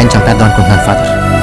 అమ్మాయిని చంపేద్దాం అనుకుంటున్నాను ఫాదర్